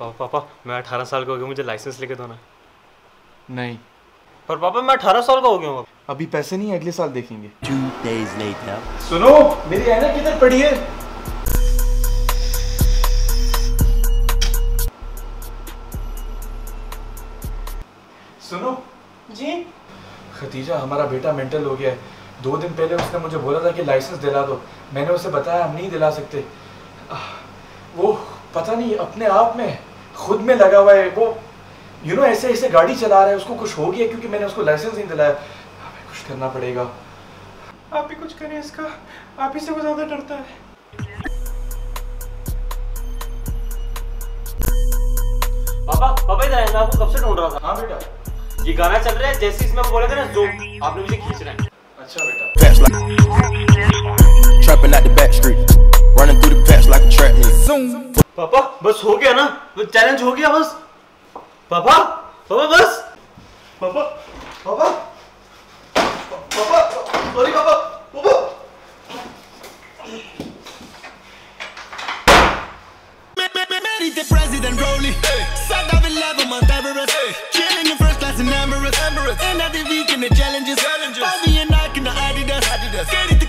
पापा पापा मैं अठारह साल का हो गया मुझे लाइसेंस लेके दो ना। नहीं। पर पापा मैं अठारह साल का हो गया हूँ अभी पैसे नहीं अगले साल देखेंगे। Two days later. सुनो मेरी ऐनक किधर पड़ी है? सुनो। जी? खतीजा हमारा बेटा मेंटल हो गया है। दो दिन पहले उसने मुझे बोला था कि लाइसेंस दिला दो। मैंने उसे बताया हम नहीं दिला सकते। वो पता नहीं अपने आप में खुद में लगा हुआ है वो यू नो ऐसे ऐसे गाड़ी चला रहा है उसको कुछ हो गया क्योंकि मैंने उसको लाइसेंस नहीं दिलाया। हमें कुछ करना पड़ेगा। आप ही कुछ करें इसका। आप ही से वो ज़्यादा डरता है। पापा पापा इधर आए, मैं आपको कब से ढूंढ रहा था? हाँ बेटा। ये गाना चल रहा है जैसे इसमें वो बोले थे ना जूम आपने मुझे खींचना है। अच्छा बेटा। Trapping out the back street, running through the पापा बस हो गया ना चैलेंज हो गया बस पापा पापा बस पापा पापा पापा सॉरी पापा पापा The president Rowley, hey. sat up in level Mount Everest, hey. chilling in first class in Emirates, Emirates. End of the week in the challenges, challenges. Bobby and Ike in the Adidas, Adidas. Get it